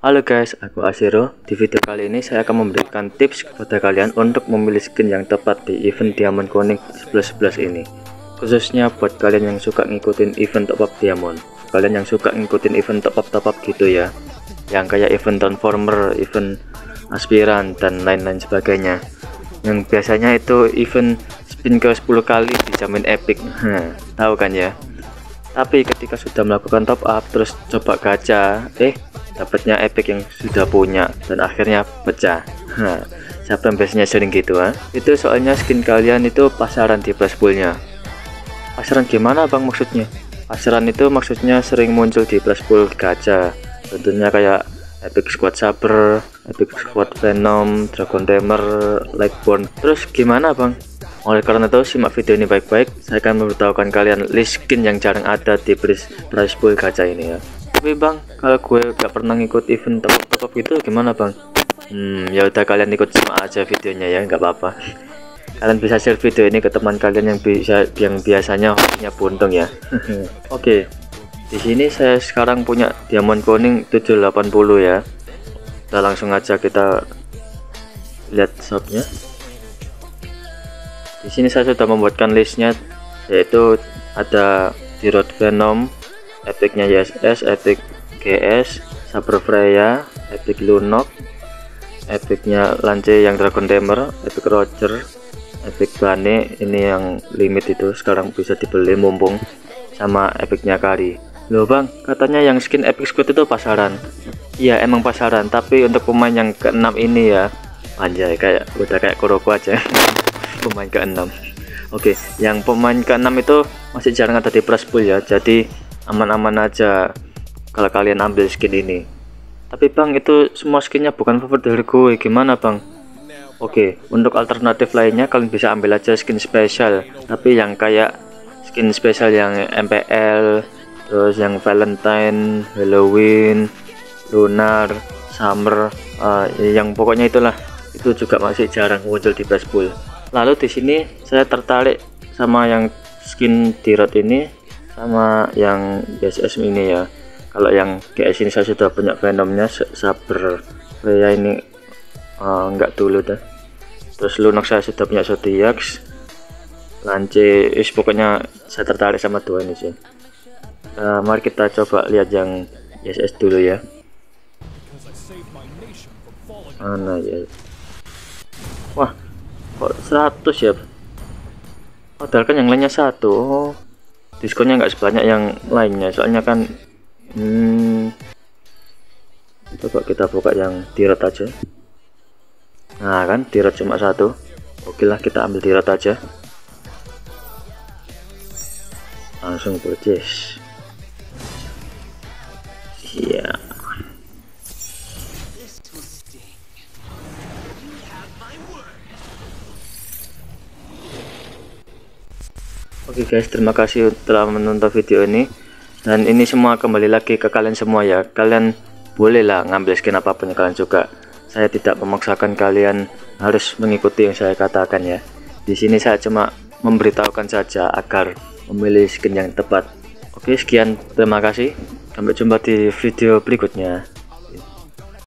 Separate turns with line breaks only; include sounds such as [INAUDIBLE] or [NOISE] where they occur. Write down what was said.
Halo guys, aku Asiro. Di video kali ini saya akan memberikan tips kepada kalian untuk memilih skin yang tepat di event Diamond Koning 1111 ini. Khususnya buat kalian yang suka ngikutin event top up Diamond. Kalian yang suka ngikutin event top up top up gitu ya. Yang kayak event Transformer, event aspiran dan lain-lain sebagainya. Yang biasanya itu event spin ke 10 kali dijamin epic. tahu kan ya? Tapi ketika sudah melakukan top up terus coba gacha, eh dapatnya epic yang sudah punya dan akhirnya pecah. Nah, siapa yang biasanya sering gitu ha? itu soalnya skin kalian itu pasaran di plus poolnya. Pasaran gimana bang maksudnya? Pasaran itu maksudnya sering muncul di plus pool gacha. Tentunya kayak epic squad saber epic squad venom dragon tamer lightborn. Terus gimana bang? Oleh karena itu simak video ini baik-baik saya akan memberitahukan kalian list skin yang jarang ada di price pool gacha ini ya tapi bang kalau gue gak pernah ngikut event top top gitu gimana bang? Hmm ya udah kalian ikut semua aja videonya ya nggak apa-apa. [LAUGHS] Kalian bisa share video ini ke teman kalian yang bisa yang biasanya hobinya buntung ya. [LAUGHS] Oke okay. di sini saya sekarang punya diamond kuning 780 ya. Kita langsung aja kita lihat shopnya. Di sini saya sudah membuatkan listnya yaitu ada di road venom epicnya YSS epic GS Saber Freya epic Lunok epicnya Lance yang Dragon Tamer epic Roger epic Bane ini yang limit itu sekarang bisa dibeli mumpung sama epicnya Kari. Loh bang katanya yang skin epic squad itu pasaran. Iya emang pasaran tapi untuk pemain yang keenam ini ya anjay kayak udah kayak Kuroko aja. [LAUGHS] Pemain keenam. Oke yang pemain keenam itu masih jarang ada di plus pool ya jadi aman-aman aja kalau kalian ambil skin ini. Tapi bang itu semua skinnya bukan favorit dari gue. Gimana bang? Oke untuk alternatif lainnya kalian bisa ambil aja skin spesial. Tapi yang kayak skin spesial yang MPL terus yang Valentine Halloween Lunar Summer uh, yang pokoknya itulah. Itu juga masih jarang muncul di pool lalu di sini saya tertarik sama yang skin dirot ini sama yang BSS ini ya. Kalau yang GS ini saya sudah punya Venomnya saber Freya ini uh, enggak dulu dah. Terus Lunox saya sudah punya Zodiac Lance is pokoknya saya tertarik sama dua ini sih. Uh, mari kita coba lihat yang BSS dulu ya. Mana ya? Wah kok 100 ya? Padahal kan yang lainnya satu. Oh diskonnya nggak sebanyak yang lainnya soalnya kan hmm, coba kita buka yang tirot aja. Nah kan tirot cuma satu. Oke lah kita ambil tirot aja. Langsung purchase Oke okay guys, terima kasih telah menonton video ini. Dan ini semua kembali lagi ke kalian semua ya. Kalian bolehlah ngambil skin apa pun yang kalian suka. Saya tidak memaksakan kalian harus mengikuti yang saya katakan ya. Di sini saya cuma memberitahukan saja agar memilih skin yang tepat. Oke, sekian. Terima kasih. Sampai jumpa di video berikutnya.